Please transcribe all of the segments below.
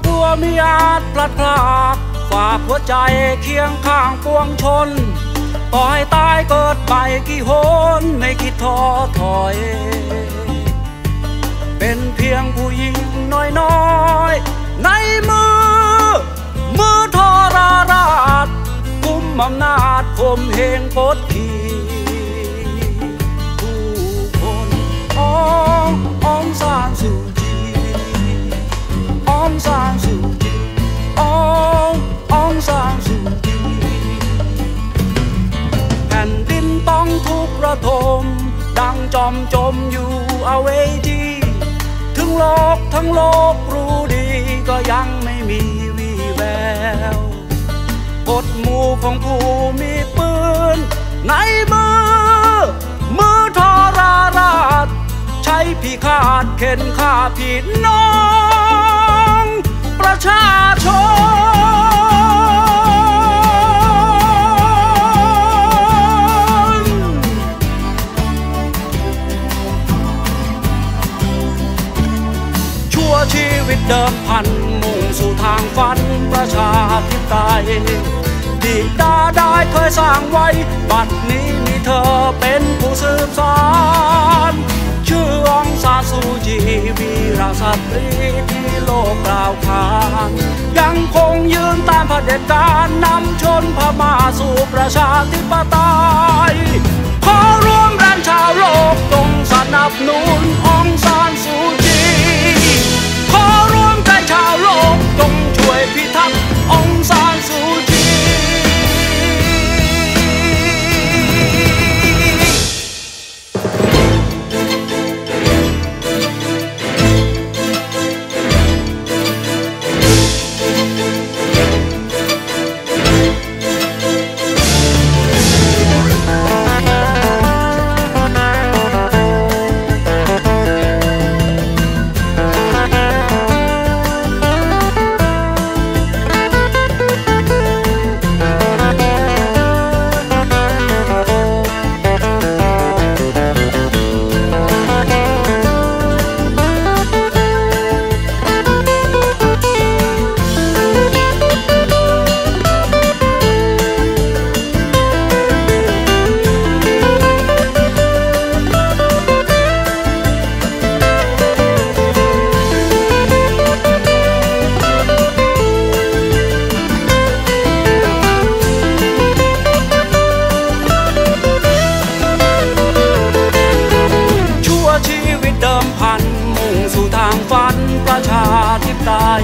ดพลากฝากหัวใจเคียงข้างปวงชนต่อให้ตายเกิดไปกี่โหนไม่คิดท้อถอย เป็นเพียงผู้หญิงน้อยๆ ในมือ มือทอราราชกุมอำนาจข่มเหงกดขี่ผู้ ระทม ดังจอมจมอยู่เอาไว้จีถึงโลกทั้งโลกรู้ดีก็ยังไม่มีวี่แววกฎหมู่ของผู้มีปืน ในมือ มือทรราช ใช้พิฆาตเข็นฆ่าพี่น้อง ประชาชน เดิมพันมุ่งสู่ทางฝันประชาธิปไตยดีดาได้เคยสร้างไว้ บัดนี้มีเธอเป็นผู้สืบสานชื่อองซานซูจีวีราสตรีที่โลกกล่าวขานยังคงยืนตามเผด็จการนำชนพม่าสู่ประชาธิปไตย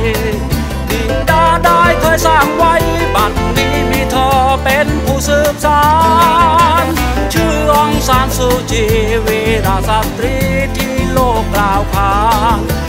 ธิปดินดาได้เคยสร้างไว้ บัดนี้มีเธอเป็นผู้สืบสานชื่อองสานซูจีวีราสตรีที่โลกกล่าวขาน